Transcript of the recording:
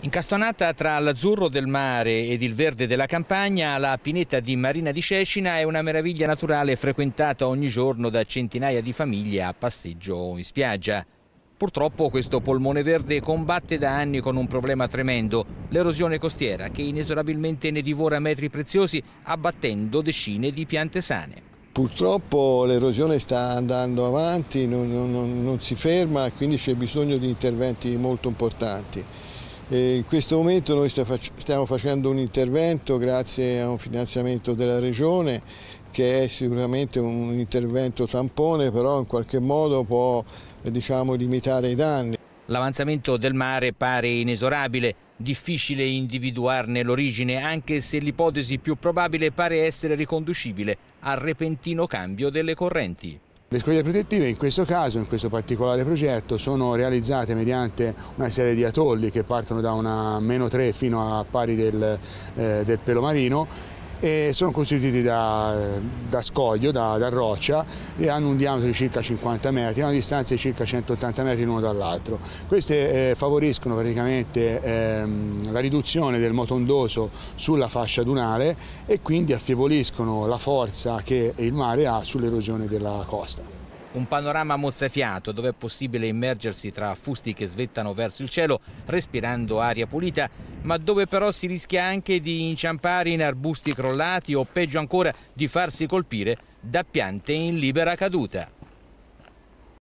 Incastonata tra l'azzurro del mare ed il verde della campagna, la pineta di Marina di Cecina è una meraviglia naturale frequentata ogni giorno da centinaia di famiglie a passeggio o in spiaggia. Purtroppo questo polmone verde combatte da anni con un problema tremendo, l'erosione costiera che inesorabilmente ne divora metri preziosi abbattendo decine di piante sane. Purtroppo l'erosione sta andando avanti, non, non, non si ferma quindi c'è bisogno di interventi molto importanti. In questo momento noi stiamo facendo un intervento grazie a un finanziamento della Regione che è sicuramente un intervento tampone, però in qualche modo può diciamo, limitare i danni. L'avanzamento del mare pare inesorabile, difficile individuarne l'origine, anche se l'ipotesi più probabile pare essere riconducibile al repentino cambio delle correnti. Le scogliere protettive in questo caso, in questo particolare progetto, sono realizzate mediante una serie di atolli che partono da una meno 3 fino a pari del, eh, del pelo marino e sono costituiti da, da scoglio, da, da, roccia e hanno un diametro di circa 50 metri, una distanza di circa 180 metri l'uno dall'altro. Queste eh, favoriscono praticamente ehm, la riduzione del moto ondoso sulla fascia dunale e quindi affievoliscono la forza che il mare ha sull'erosione della costa. Un panorama mozzafiato dove è possibile immergersi tra fusti che svettano verso il cielo respirando aria pulita, ma dove però si rischia anche di inciampare in arbusti crollati o peggio ancora di farsi colpire da piante in libera caduta.